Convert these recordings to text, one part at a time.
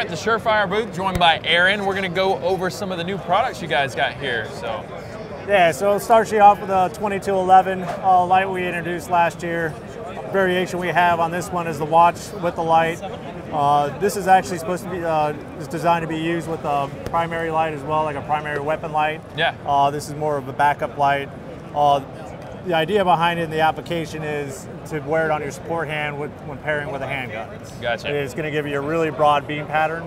At the Surefire booth, joined by Aaron. We're going to go over some of the new products you guys got here. So, yeah, so it starts you off with a 2211 uh, light we introduced last year. Variation we have on this one is the watch with the light. Uh, this is actually supposed to be uh, is designed to be used with a primary light as well, like a primary weapon light. Yeah. Uh, this is more of a backup light. The idea behind it in the application is to wear it on your support hand with, when pairing with a handgun. Gotcha. It's going to give you a really broad beam pattern,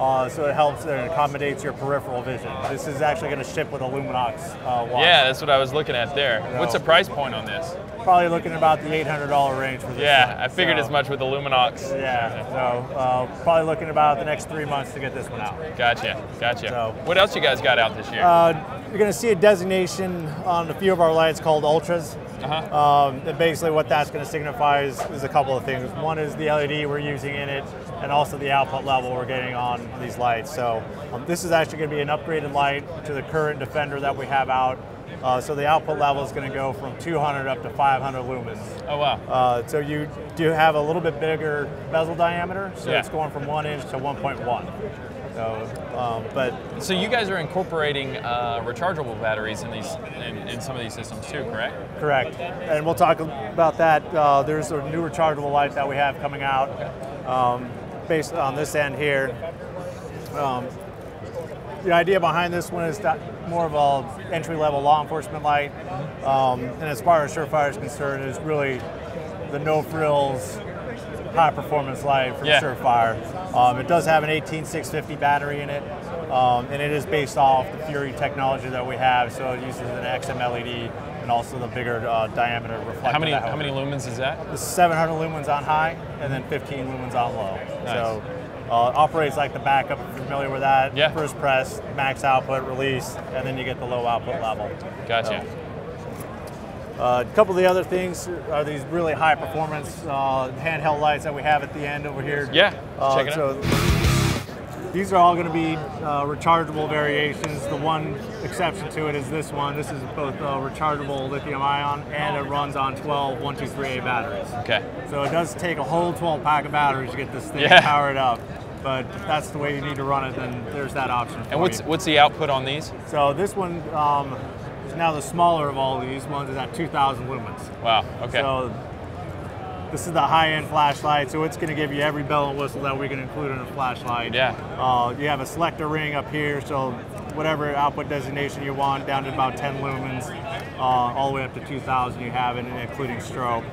uh, so it helps and accommodates your peripheral vision. This is actually going to ship with a Luminox uh, watch. Yeah, that's what I was looking at there. What's the price point on this? Probably looking about the $800 range for this. Yeah, one. I figured so, as much with the Luminox. Yeah, so uh, probably looking about the next three months to get this one out. Gotcha, gotcha. So- what else you guys got out this year? Uh, you're going to see a designation on a few of our lights called ultras. Uh-huh. Um, and basically, what that's going to signify is, is a couple of things. One is the LED we're using in it, and also the output level we're getting on these lights. So, um, this is actually going to be an upgraded light to the current Defender that we have out. Uh, so, the output level is going to go from 200 up to 500 lumens. oh wow. Uh, so, you do have a little bit bigger bezel diameter, so Yeah. it's going from 1 inch to 1.1. So, um, but So you guys are incorporating uh, rechargeable batteries in these in, in some of these systems too, correct? Correct. And we'll talk about that. Uh, there's a new rechargeable light that we have coming out um, based on this end here. Um, the idea behind this one is that more of a entry-level law enforcement light. Um, and as far as Surefire is concerned, it's really the no-frills, high-performance light from Yeah. Surefire. Um, it does have an 18650 battery in it, um, and it is based off the Fury technology that we have. So it uses an XM LED and also the bigger uh, diameter reflector. How many how many lumens is that? This 700 lumens on high and then 15 lumens on low. Nice. So uh, operates like the backup. If you're familiar with that. Yeah. First press, max output, release, and then you get the low output level. Gotcha. Uh, a couple of the other things are these really high performance uh, handheld lights that we have at the end over here. Yeah, Uh, check it so These are all going to be uh, rechargeable variations. The one exception to it is this one. This is both uh, rechargeable lithium ion and it runs on 12 123A batteries. Okay. So it does take a whole 12 pack of batteries to get this thing Yeah. powered up. But if that's the way you need to run it, then there's that option for And what's you. what's the output on these? So this one um, is now the smaller of all these ones is at 2,000 lumens. Wow. Okay. So this is the high-end flashlight, so it's going to give you every bell and whistle that we can include in a flashlight. Yeah. Uh, you have a selector ring up here, so whatever output designation you want, down to about 10 lumens, uh, all the way up to 2,000 you have it, including strobe.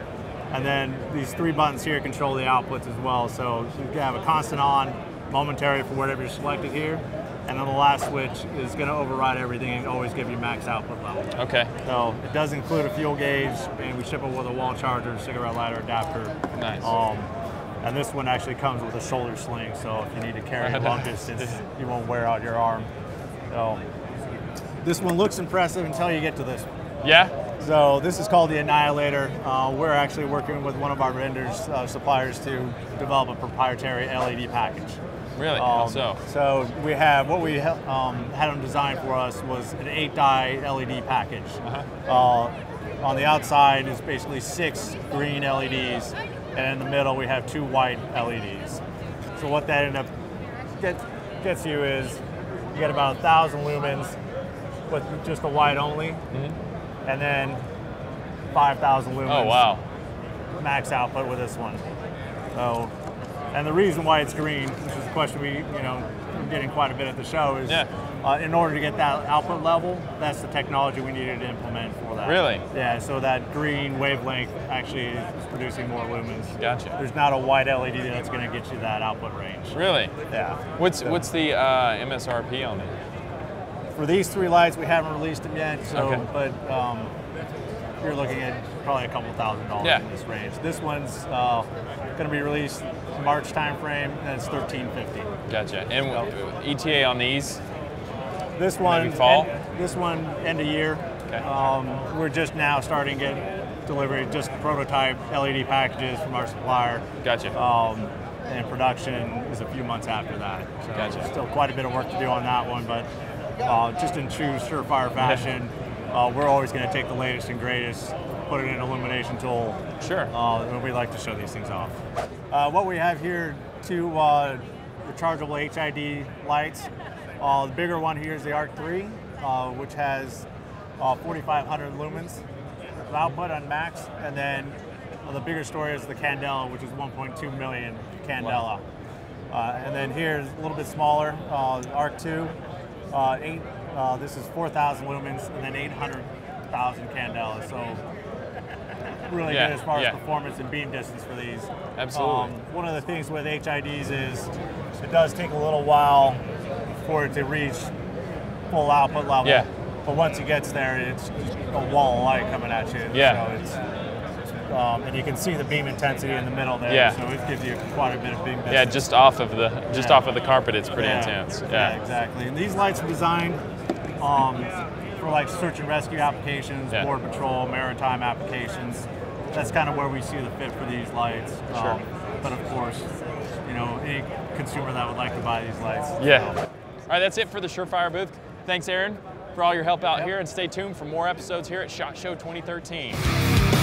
And then these three buttons here control the outputs as well. So you can have a constant on, momentary for whatever you're selected here, and then the last switch is going to override everything and always give you max output level. okay. So it does include a fuel gauge, and we ship it with a wall charger, cigarette lighter adapter. Nice. Um, and this one actually comes with a shoulder sling, so if you need to carry it long distance, you won't wear out your arm. So this one looks impressive until you get to this. One. Yeah. So this is called the Annihilator. Uh, we're actually working with one of our vendors, uh, suppliers, to develop a proprietary LED package. Really? Um, so? So we have what we um, had them design for us was an eight die LED package. Uh-huh. Uh, on the outside is basically six green LEDs, and in the middle we have two white LEDs. So what that end up get, gets you is you get about a thousand lumens with just the white only, and then five thousand lumens Mm-hmm. Oh wow. max output with this one. So, and the reason why it's green, which is a question we, you know, getting quite a bit at the show, is Yeah. uh, in order to get that output level, that's the technology we needed to implement for that. Really? Yeah. So that green wavelength actually is producing more lumens. Gotcha. There's not a white LED that's going to get you that output range. Really? Yeah. What's So- what's the uh, MSRP on it? For these three lights, we haven't released them yet. So, Okay. but um, you're looking at probably a couple thousand dollars Yeah. in this range. This one's uh, going to be released March timeframe, and it's 1350. Gotcha. And ETA on these? This one, fall? end- this one, end of year. Okay. Um, we're just now starting to get delivery, just prototype LED packages from our supplier. Gotcha. Um, and production is a few months after that. So Gotcha. Still quite a bit of work to do on that one, but uh, just in true surefire fashion, uh, we're always going to take the latest and greatest, put it in an illumination tool. Sure. Uh, and we like to show these things off. Uh, what we have here two uh, rechargeable HID lights. Uh, the bigger one here is the Arc 3, uh, which has uh, 4,500 lumens of output on max, and then uh, the bigger story is the Candela, which is 1.2 million Candela. Uh, and then here's a little bit smaller, uh, Arc 2, uh, eight. Uh, this is 4,000 lumens, and then 800,000 Candela. So really Yeah, good as far yeah. as performance and beam distance for these. Absolutely. Um, one of the things with HIDs is it does take a little while for it to reach full output level. Yeah. But once it gets there, it's a wall of light coming at you. Yeah. So it's, um, and you can see the beam intensity in the middle there. Yeah. So it gives you quite a bit of beam distance. Yeah, just off of the just Yeah. off of the carpet, it's pretty intense. Yeah, Yeah. exactly. And these lights are designed um, for like search and rescue applications, Yeah. border patrol, maritime applications. That's kind of where we see the fit for these lights. Um, Sure. But of course, you know, any consumer that would like to buy these lights. Yeah. so. All right, that's it for the Surefire booth. Thanks, Aaron, for all your help out Yep. here, and stay tuned for more episodes here at SHOT Show 2013.